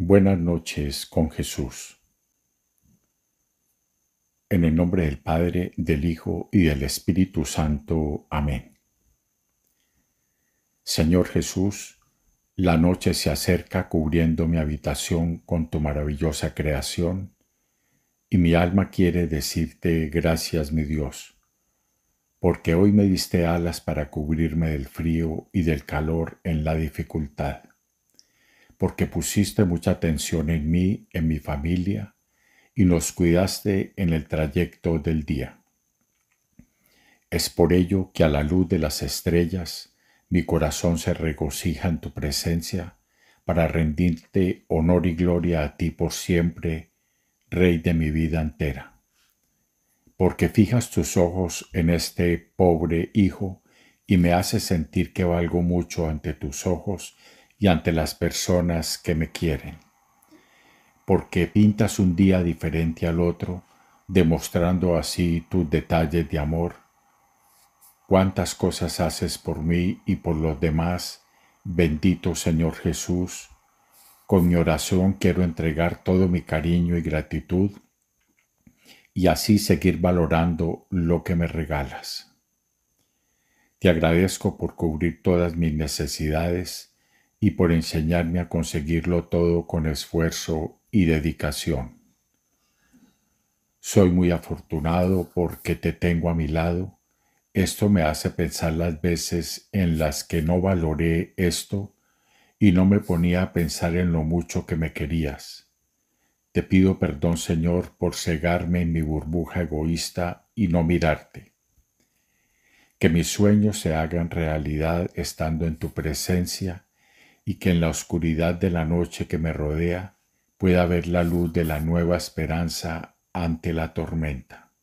Buenas noches con Jesús. En el nombre del Padre, del Hijo y del Espíritu Santo. Amén. Señor Jesús, la noche se acerca cubriendo mi habitación con tu maravillosa creación, y mi alma quiere decirte gracias, mi Dios, porque hoy me diste alas para cubrirme del frío y del calor en la dificultad porque pusiste mucha atención en mí, en mi familia, y nos cuidaste en el trayecto del día. Es por ello que a la luz de las estrellas mi corazón se regocija en tu presencia para rendirte honor y gloria a ti por siempre, Rey de mi vida entera. Porque fijas tus ojos en este pobre hijo y me haces sentir que valgo mucho ante tus ojos y ante las personas que me quieren, porque pintas un día diferente al otro, demostrando así tus detalles de amor. Cuántas cosas haces por mí y por los demás, bendito Señor Jesús. Con mi oración quiero entregar todo mi cariño y gratitud y así seguir valorando lo que me regalas. Te agradezco por cubrir todas mis necesidades y por enseñarme a conseguirlo todo con esfuerzo y dedicación. Soy muy afortunado porque te tengo a mi lado. Esto me hace pensar las veces en las que no valoré esto y no me ponía a pensar en lo mucho que me querías. Te pido perdón, Señor, por cegarme en mi burbuja egoísta y no mirarte. Que mis sueños se hagan realidad estando en tu presencia y que en la oscuridad de la noche que me rodea pueda ver la luz de la nueva esperanza ante la tormenta.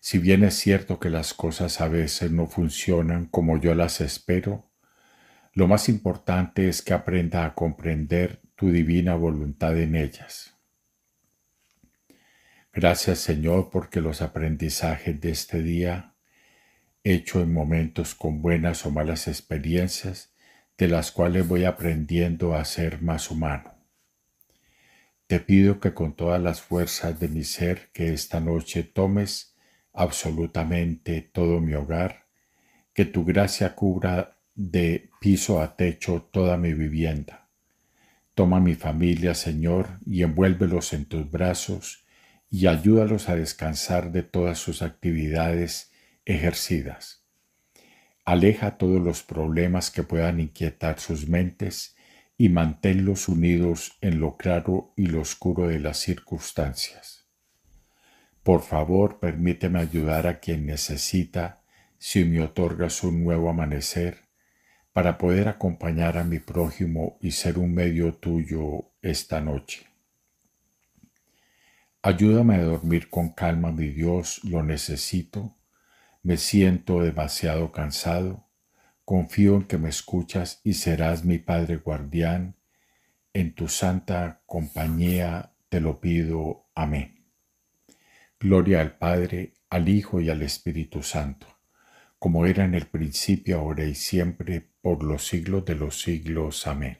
Si bien es cierto que las cosas a veces no funcionan como yo las espero, lo más importante es que aprenda a comprender tu divina voluntad en ellas. Gracias Señor porque los aprendizajes de este día, hecho en momentos con buenas o malas experiencias, de las cuales voy aprendiendo a ser más humano. Te pido que con todas las fuerzas de mi ser que esta noche tomes absolutamente todo mi hogar, que tu gracia cubra de piso a techo toda mi vivienda. Toma mi familia, Señor, y envuélvelos en tus brazos y ayúdalos a descansar de todas sus actividades ejercidas Aleja todos los problemas que puedan inquietar sus mentes y manténlos unidos en lo claro y lo oscuro de las circunstancias. Por favor, permíteme ayudar a quien necesita si me otorgas un nuevo amanecer para poder acompañar a mi prójimo y ser un medio tuyo esta noche. Ayúdame a dormir con calma, mi Dios, lo necesito me siento demasiado cansado. Confío en que me escuchas y serás mi Padre guardián. En tu santa compañía te lo pido. Amén. Gloria al Padre, al Hijo y al Espíritu Santo, como era en el principio, ahora y siempre, por los siglos de los siglos. Amén.